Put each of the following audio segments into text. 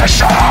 the shot.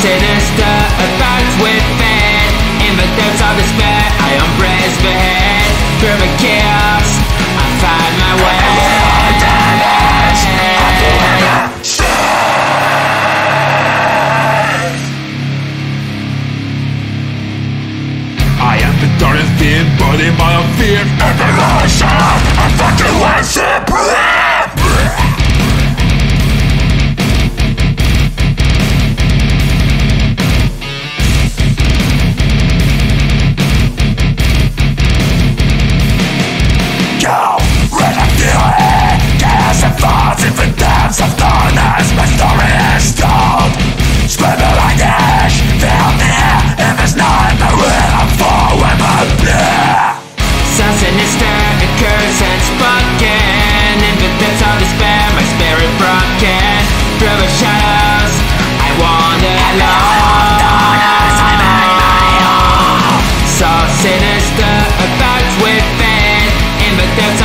sinister effects within In the depths of despair I embrace the head Through the chaos I find my way I am the darkest thin body by a fear Everlasting I fucking want to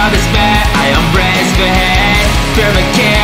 love is I embrace the hate. Fear the king